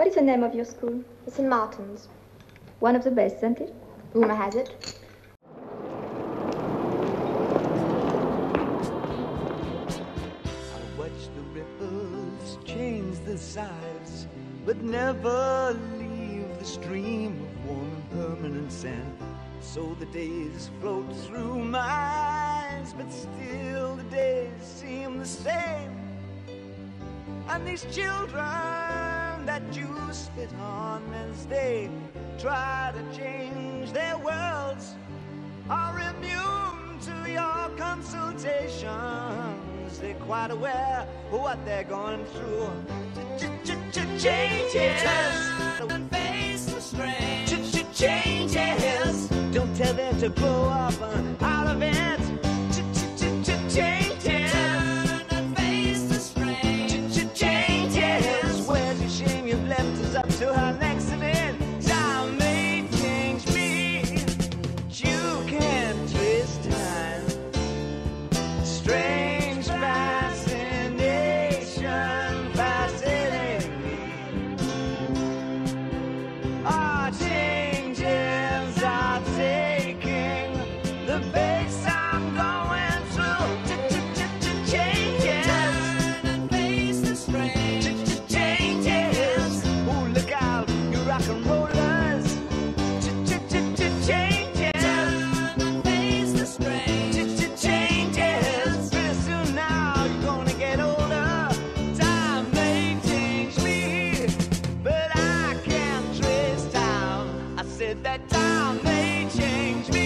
What is the name of your school? It's in Martin's. One of the best, isn't it? Rumor has it. I watch the ripples change the size, but never leave the stream of warm and permanent sand. So the days float through my eyes, but still the days seem the same. And these children that you spit on as they try to change their worlds are immune to your consultations. They're quite aware of what they're going through. Changes face the strain. Changes. Don't tell them to grow up. said that time may change me.